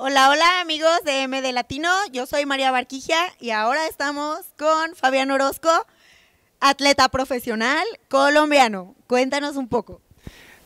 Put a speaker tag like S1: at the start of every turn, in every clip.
S1: Hola, hola amigos de M de Latino, yo soy María Barquigia y ahora estamos con Fabián Orozco, atleta profesional colombiano. Cuéntanos un poco.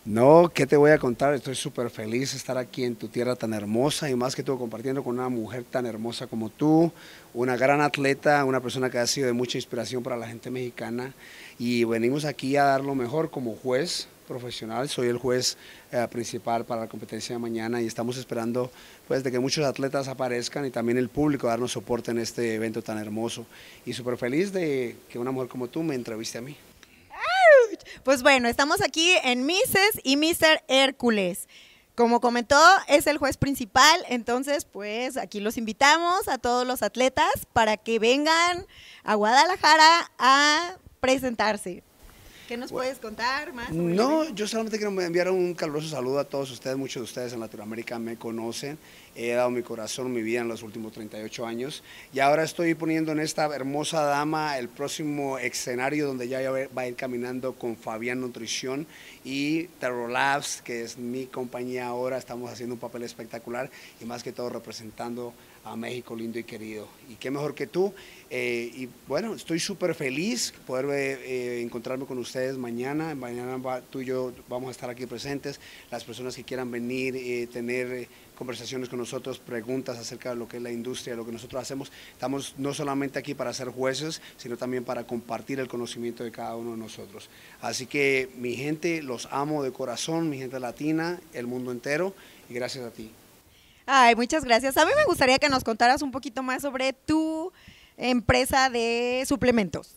S2: No, ¿qué te voy a contar? Estoy súper feliz de estar aquí en tu tierra tan hermosa y más que todo compartiendo con una mujer tan hermosa como tú, una gran atleta, una persona que ha sido de mucha inspiración para la gente mexicana y venimos aquí a dar lo mejor como juez profesional, soy el juez eh, principal para la competencia de mañana y estamos esperando pues de que muchos atletas aparezcan y también el público darnos soporte en este evento tan hermoso y súper feliz de que una mujer como tú me entreviste a mí.
S1: Pues bueno, estamos aquí en Mrs. y Mr. Hércules. Como comentó, es el juez principal, entonces pues aquí los invitamos a todos los atletas para que vengan a Guadalajara a presentarse. ¿Qué nos puedes contar más?
S2: No, yo solamente quiero enviar un caluroso saludo a todos ustedes. Muchos de ustedes en Latinoamérica me conocen. He dado mi corazón, mi vida en los últimos 38 años. Y ahora estoy poniendo en esta hermosa dama el próximo escenario donde ya va a ir caminando con Fabián Nutrición y Terror Labs, que es mi compañía ahora. Estamos haciendo un papel espectacular y más que todo representando a México lindo y querido. Y qué mejor que tú. Eh, y bueno, estoy súper feliz poder eh, encontrarme con ustedes mañana. Mañana tú y yo vamos a estar aquí presentes. Las personas que quieran venir, eh, tener conversaciones con nosotros, preguntas acerca de lo que es la industria, lo que nosotros hacemos. Estamos no solamente aquí para ser jueces, sino también para compartir el conocimiento de cada uno de nosotros. Así que mi gente, los amo de corazón, mi gente latina, el mundo entero, y gracias a ti.
S1: Ay, muchas gracias. A mí me gustaría que nos contaras un poquito más sobre tu empresa de suplementos.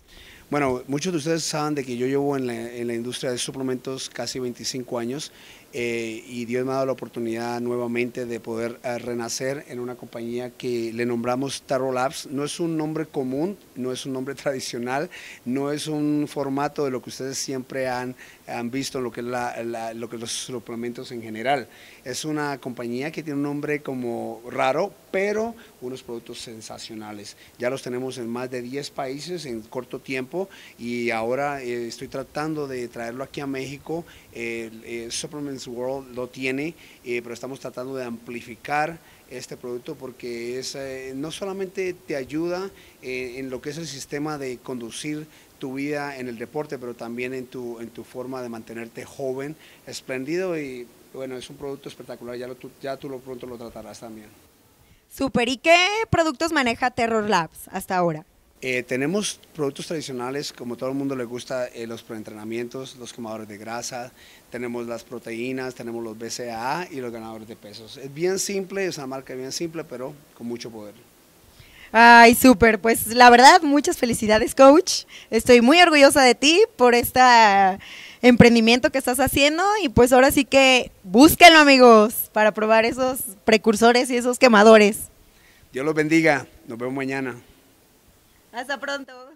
S2: Bueno, muchos de ustedes saben de que yo llevo en la, industria de suplementos casi 25 años eh, y Dios me ha dado la oportunidad nuevamente de poder eh, renacer en una compañía que le nombramos Taro Labs. No es un nombre común, no es un nombre tradicional, no es un formato de lo que ustedes siempre han, han visto en lo que, es la, lo que los suplementos en general. Es una compañía que tiene un nombre como raro, pero unos productos sensacionales. Ya los tenemos en más de 10 países en corto tiempo y ahora eh, estoy tratando de traerlo aquí a México. Eh, Supplements World lo tiene, eh, pero estamos tratando de amplificar este producto porque es, no solamente te ayuda en lo que es el sistema de conducir tu vida en el deporte, pero también en tu, en tu forma de mantenerte joven, espléndido y bueno, es un producto espectacular, ya, lo, ya tú lo pronto lo tratarás también.
S1: Super, ¿y qué productos maneja Terror Labs hasta ahora?
S2: Eh, tenemos productos tradicionales, como todo el mundo le gusta, eh, los preentrenamientos, los quemadores de grasa, tenemos las proteínas, tenemos los BCAA y los ganadores de pesos. Es bien simple, es una marca bien simple, pero con mucho poder.
S1: Ay, súper, pues la verdad, muchas felicidades, coach. Estoy muy orgullosa de ti por este emprendimiento que estás haciendo y pues ahora sí que búsquenlo, amigos, para probar esos precursores y esos quemadores.
S2: Dios los bendiga, nos vemos mañana.
S1: Hasta pronto.